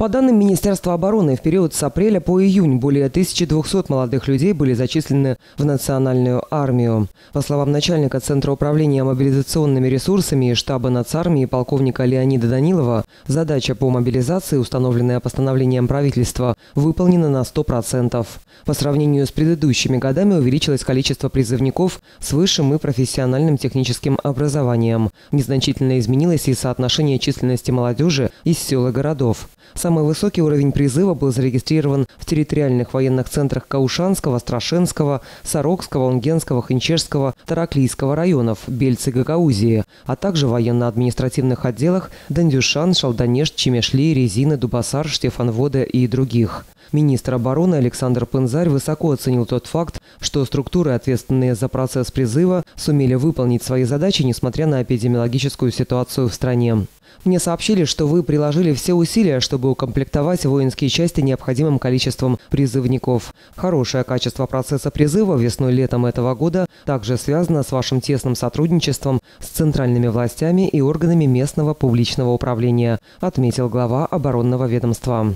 По данным Министерства обороны, в период с апреля по июнь более 1200 молодых людей были зачислены в национальную армию. По словам начальника Центра управления мобилизационными ресурсами и штаба нацармии полковника Леонида Данилова, задача по мобилизации, установленная постановлением правительства, выполнена на 100%. По сравнению с предыдущими годами увеличилось количество призывников с высшим и профессиональным техническим образованием. Незначительно изменилось и соотношение численности молодежи из сел и городов. Самый высокий уровень призыва был зарегистрирован в территориальных военных центрах Каушанского, Страшенского, Сорокского, Унгенского, Хинчешского, Тараклийского районов, Бельцы Гагаузии, а также военно-административных отделах Дандюшан, Шалданешт, Чемешли, Резина, Дубасар, Штефанвода и других. Министр обороны Александр Пензарь высоко оценил тот факт, что структуры, ответственные за процесс призыва, сумели выполнить свои задачи, несмотря на эпидемиологическую ситуацию в стране. Мне сообщили, что вы приложили все усилия, чтобы укомплектовать воинские части необходимым количеством призывников. Хорошее качество процесса призыва весной-летом этого года также связано с вашим тесным сотрудничеством с центральными властями и органами местного публичного управления, отметил глава оборонного ведомства.